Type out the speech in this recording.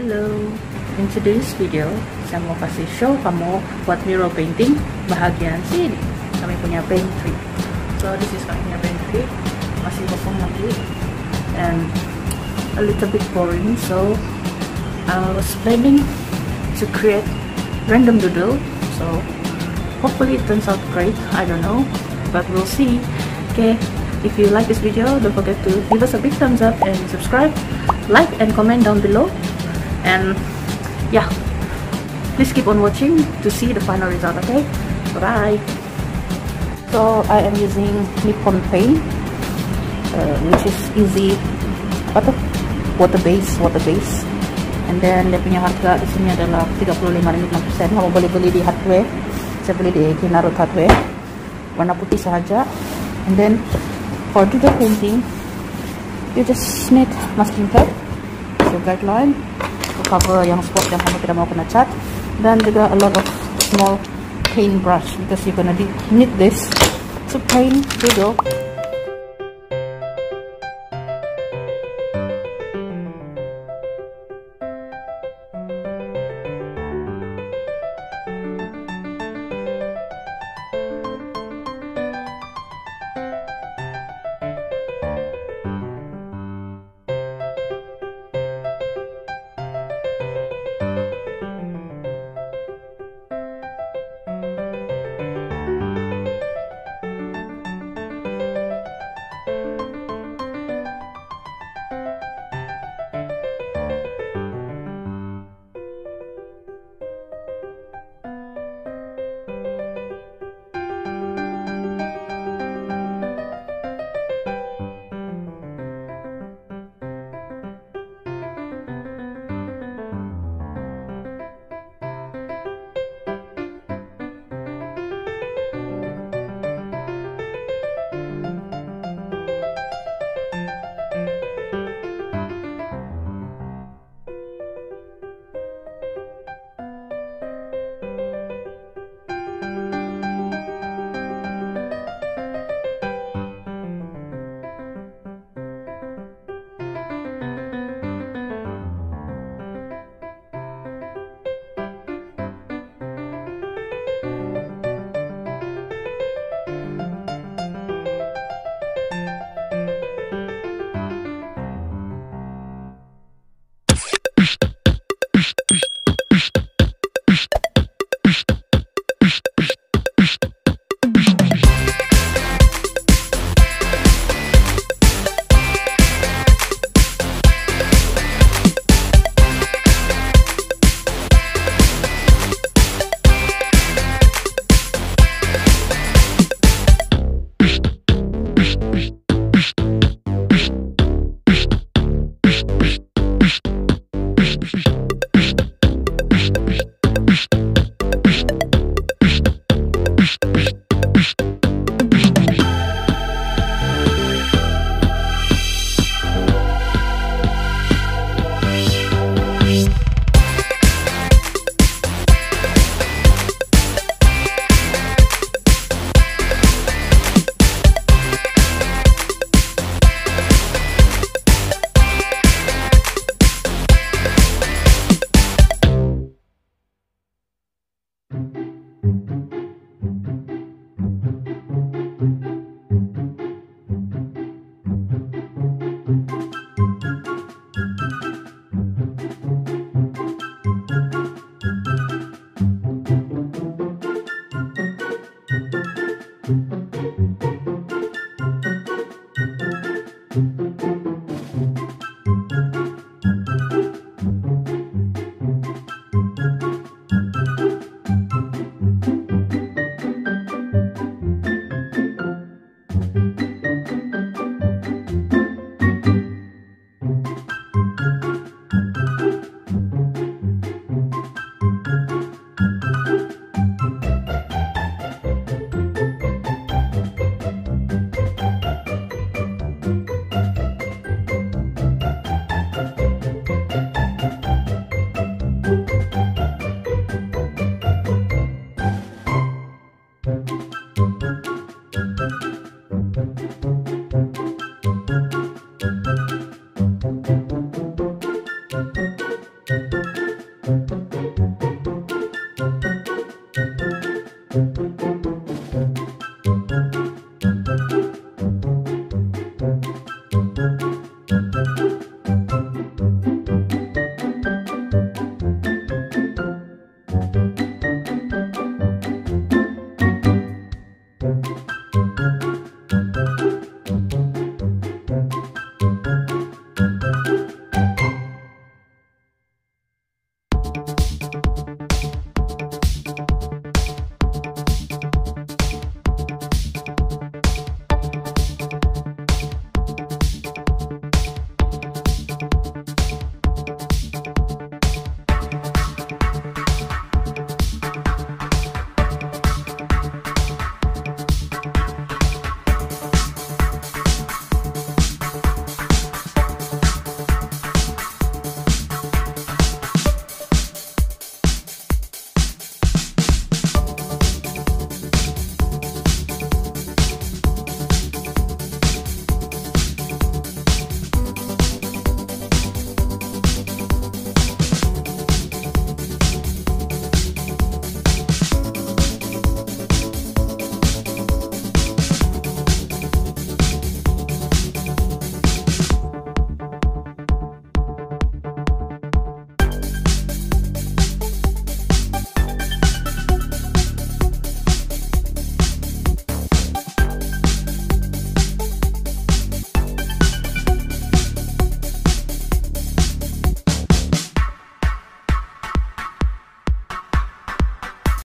Hello, in today's video, saya mau kasih show kamu buat mural painting bahagian sini. Kami punya pantry. So this is kami pantry, masih kosong lagi, and a little bit boring. So I was planning to create random doodle. So hopefully it turns out great. I don't know, but we'll see. Okay, if you like this video, don't forget to give us a big thumbs up and subscribe, like and comment down below. And yeah, please keep on watching to see the final result. Okay, bye. So I am using Nippon paint, uh, which is easy. Apa? Water base, water base. And then dia punya harga di sini adalah 35.60 Kamu boleh beli di hardware. Saya beli di Kinarut hardware. Warna putih saja. And then for the painting, you just need masking tape, your guideline, cover yang spot yang kamu tidak mau kena cat, dan juga a lot of small paint brush because you're gonna need this to paint doodle